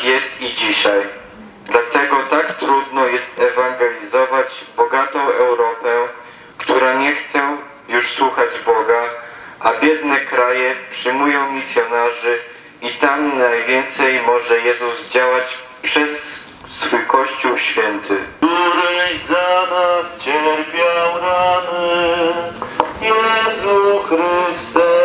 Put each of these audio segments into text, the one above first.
Tak jest i dzisiaj. Dlatego tak trudno jest ewangelizować bogatą Europę, która nie chce już słuchać Boga, a biedne kraje przyjmują misjonarzy i tam najwięcej może Jezus działać przez swój Kościół święty. któryś za nas cierpiał rany. Jezu Chryste,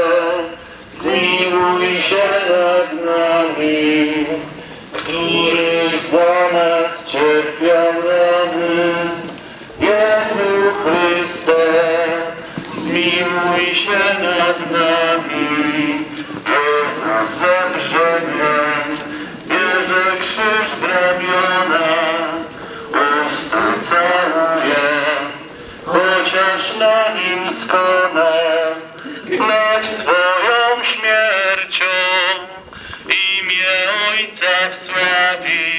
Jezu Chryste, zmiłuj się nad nami, Jezus zemrzenie, bierze krzyż w ramiona, usta całuje, chociaż na nim skona, gnać swoją śmiercią imię Ojca wsławi, a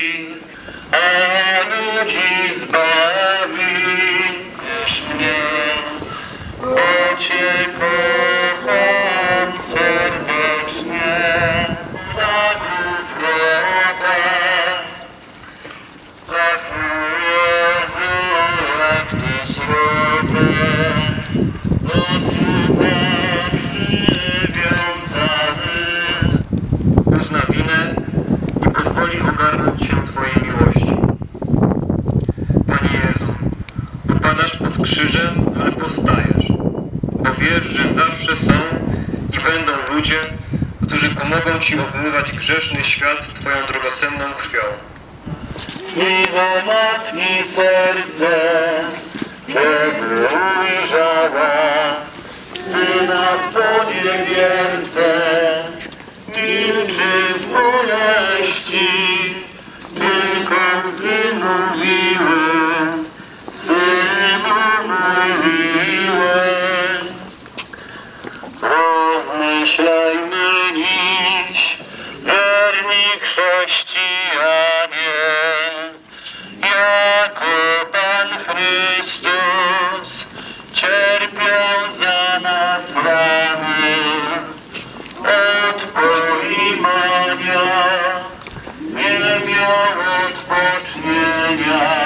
krzyżem, ale powstajesz, bo wiesz, że zawsze są i będą ludzie, którzy pomogą Ci obmywać grzeszny świat Twoją drogocenną krwią. Miło matki serce, kiedy ujrzała syna w poniewierce, milczy w boleści, chrześcijanie, jako Pan Chrystus cierpiał za nas rany. Od poimania nie miał odpocznienia,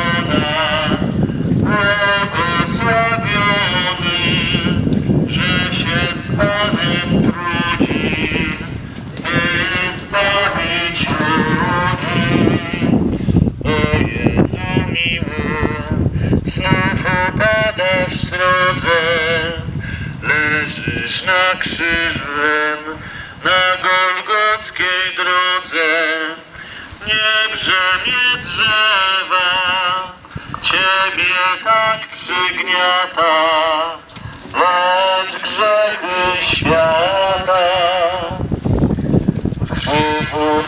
znów opadasz srodze, leżysz na krzyżem, na golgockiej drodze. Nie brzemię drzewa, Ciebie tak przygniata, lecz grzechy świata. Krzyżu